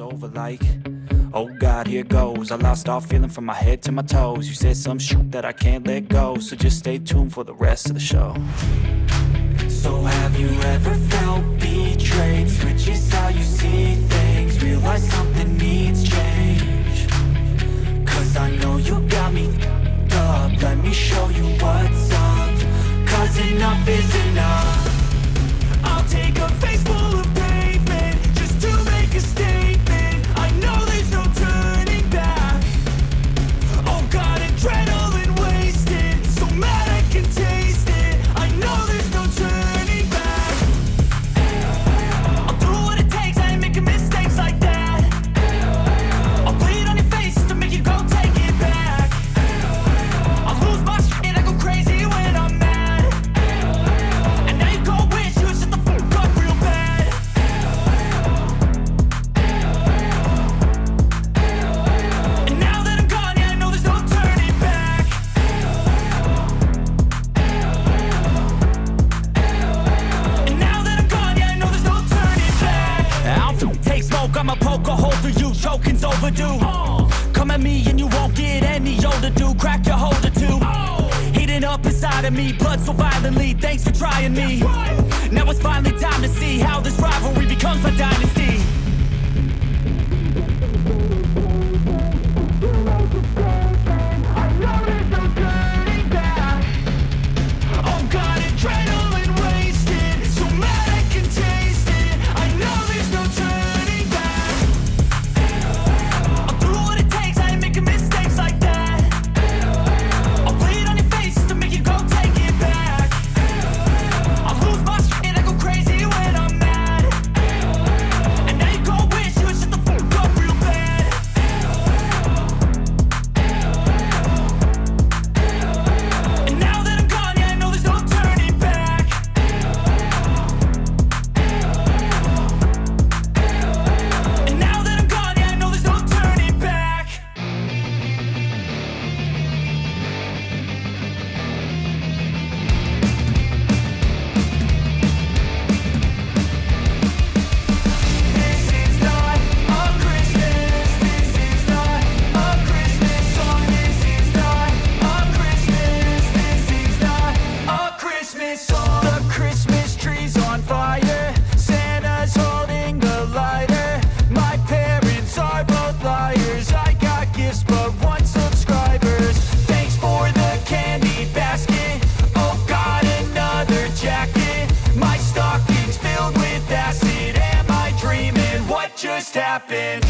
over like Oh God, here goes. I lost all feeling from my head to my toes. You said some shit that I can't let go So just stay tuned for the rest of the show. So have you ever felt betrayed? Switches do. Come at me and you won't get any older, dude. Crack your holder too. Heating up inside of me, blood so violently. Thanks for trying me. Now it's finally time to see how this rivalry becomes a dynasty. been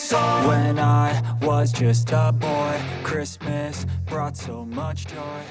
song. When I was just a boy Christmas brought so much joy.